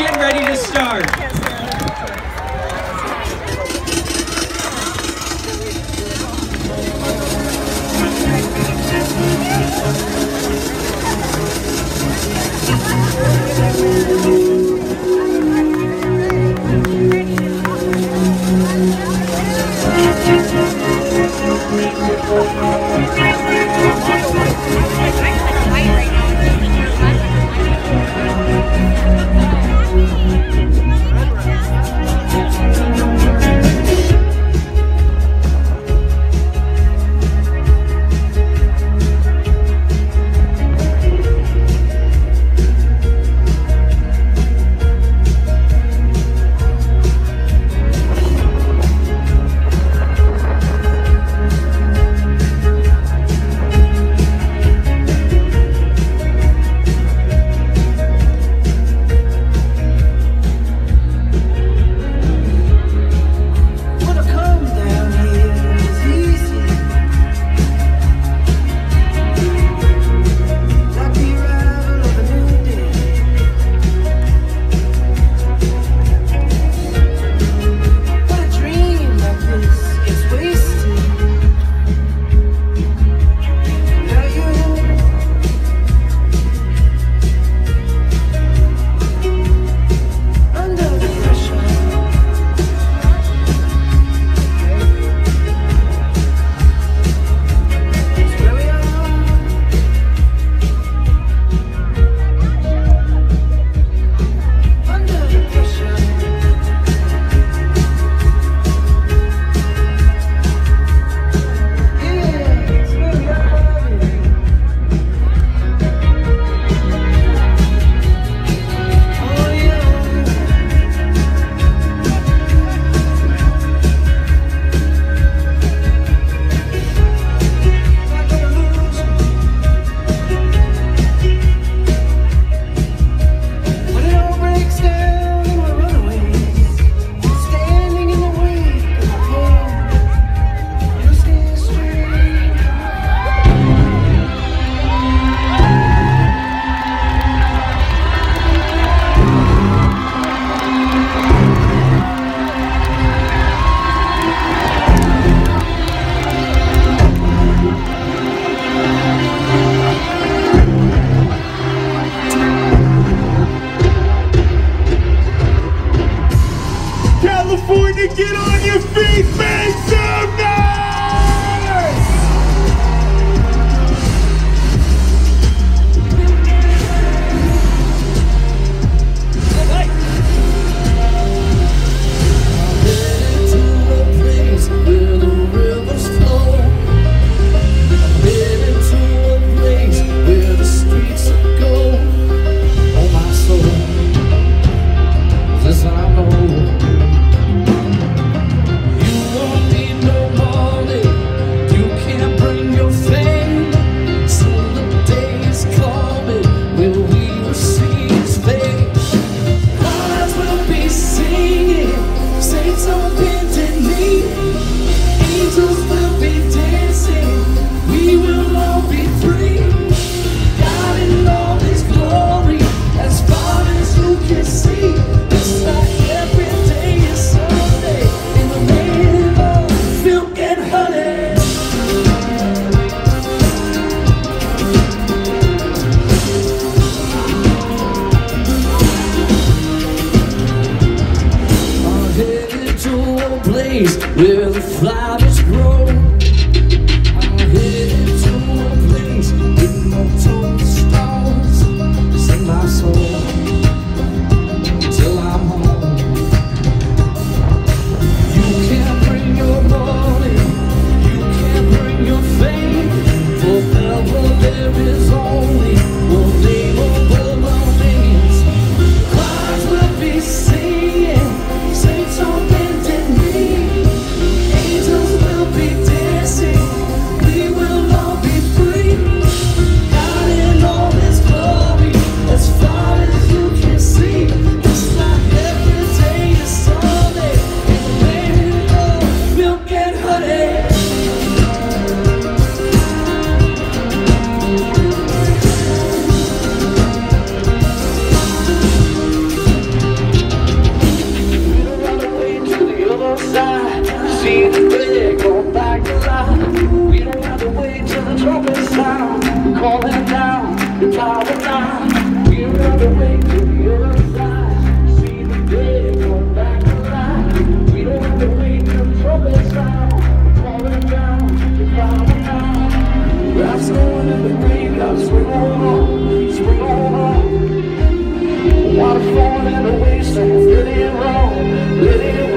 get ready to start. Thank place where the flowers grow falling down. We're on the way to the other side. See the day back. We don't have to sound. Falling down, in the rain, now swing on, on. Water flowing in the wrong, really wrong.